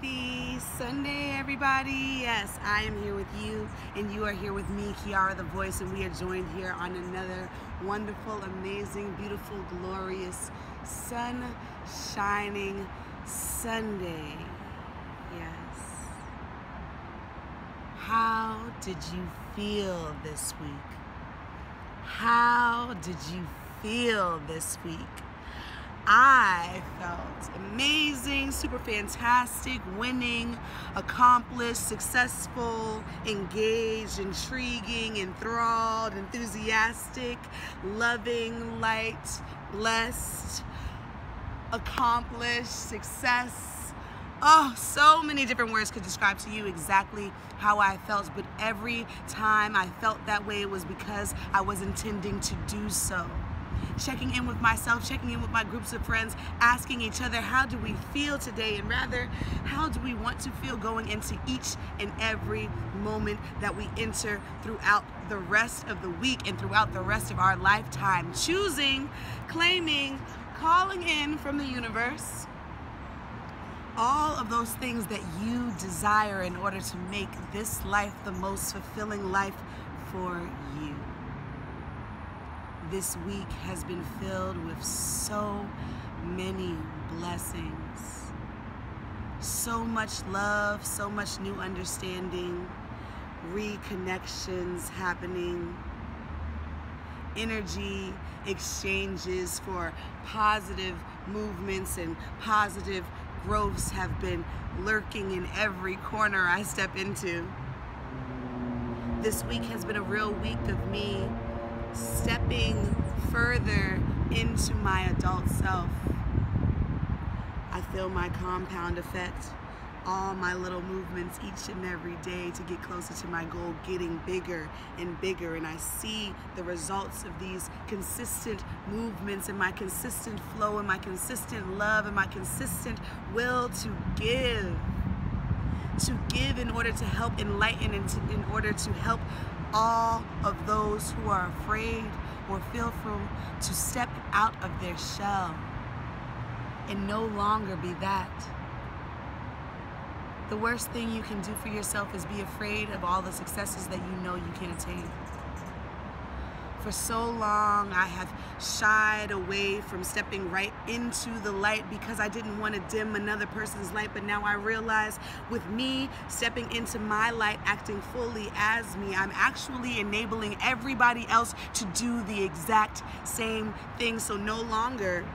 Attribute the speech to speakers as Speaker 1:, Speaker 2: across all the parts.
Speaker 1: Happy Sunday, everybody. Yes, I am here with you, and you are here with me, Kiara the Voice, and we are joined here on another wonderful, amazing, beautiful, glorious, sun shining Sunday. Yes. How did you feel this week? How did you feel this week? I felt amazing, super fantastic, winning, accomplished, successful, engaged, intriguing, enthralled, enthusiastic, loving, light, blessed, accomplished, success. Oh, so many different words could describe to you exactly how I felt, but every time I felt that way, it was because I was intending to do so checking in with myself, checking in with my groups of friends, asking each other, how do we feel today? And rather, how do we want to feel going into each and every moment that we enter throughout the rest of the week and throughout the rest of our lifetime? Choosing, claiming, calling in from the universe all of those things that you desire in order to make this life the most fulfilling life for you this week has been filled with so many blessings. So much love, so much new understanding, reconnections happening, energy exchanges for positive movements and positive growths have been lurking in every corner I step into. This week has been a real week of me stepping further into my adult self. I feel my compound effect, all my little movements each and every day to get closer to my goal getting bigger and bigger. And I see the results of these consistent movements and my consistent flow and my consistent love and my consistent will to give. To give in order to help enlighten and to, in order to help all of those who are afraid or fearful to step out of their shell and no longer be that. The worst thing you can do for yourself is be afraid of all the successes that you know you can attain. For so long, I have shied away from stepping right into the light because I didn't want to dim another person's light. But now I realize with me stepping into my light, acting fully as me, I'm actually enabling everybody else to do the exact same thing. So no longer,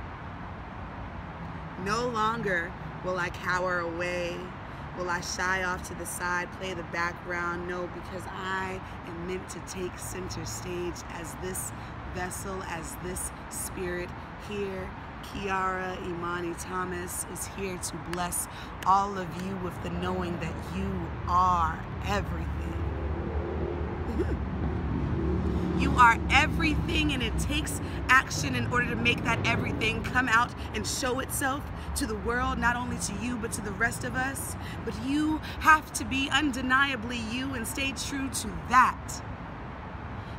Speaker 1: no longer will I cower away Will I shy off to the side, play the background? No, because I am meant to take center stage as this vessel, as this spirit here. Kiara Imani Thomas is here to bless all of you with the knowing that you are everything. You are everything, and it takes action in order to make that everything come out and show itself to the world, not only to you, but to the rest of us. But you have to be undeniably you and stay true to that.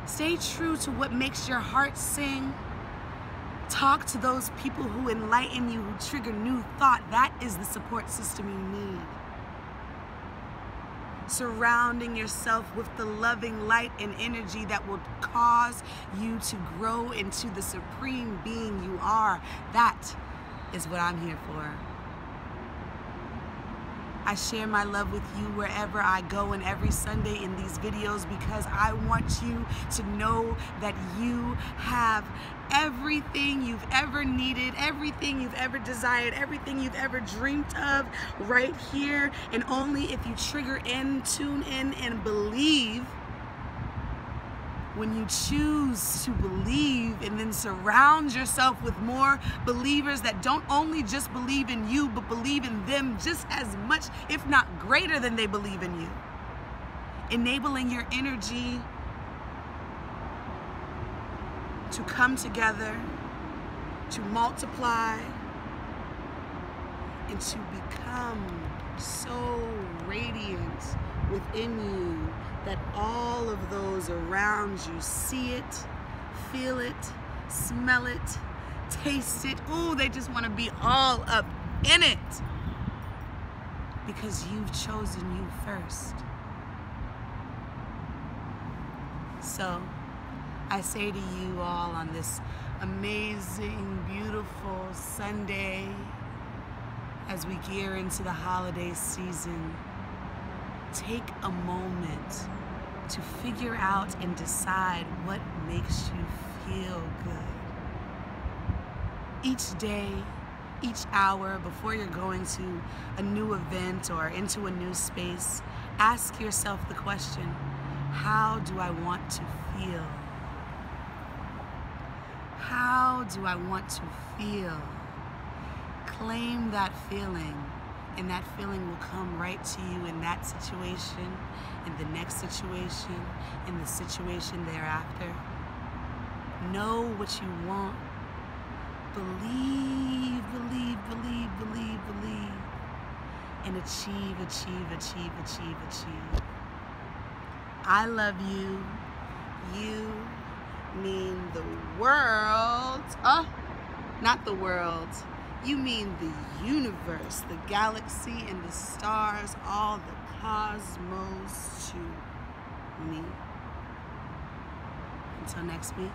Speaker 1: Stay true to what makes your heart sing. Talk to those people who enlighten you, who trigger new thought. That is the support system you need surrounding yourself with the loving light and energy that will cause you to grow into the supreme being you are. That is what I'm here for. I share my love with you wherever I go and every Sunday in these videos because I want you to know that you have everything you've ever needed, everything you've ever desired, everything you've ever dreamed of right here. And only if you trigger in, tune in, and believe when you choose to believe and then surround yourself with more believers that don't only just believe in you, but believe in them just as much, if not greater than they believe in you. Enabling your energy to come together, to multiply, and to become so radiant within you that all of those around you see it, feel it, smell it, taste it. Ooh, they just want to be all up in it. because you've chosen you first. So I say to you all on this amazing, beautiful Sunday as we gear into the holiday season, take a moment to figure out and decide what makes you feel good. Each day, each hour before you're going to a new event or into a new space, ask yourself the question, how do I want to feel? How do I want to feel? Claim that feeling, and that feeling will come right to you in that situation, in the next situation, in the situation thereafter. Know what you want. Believe, believe, believe, believe, believe. And achieve, achieve, achieve, achieve, achieve. I love you. You mean the world. Oh, not the world. You mean the universe, the galaxy, and the stars, all the cosmos to me. Until next week.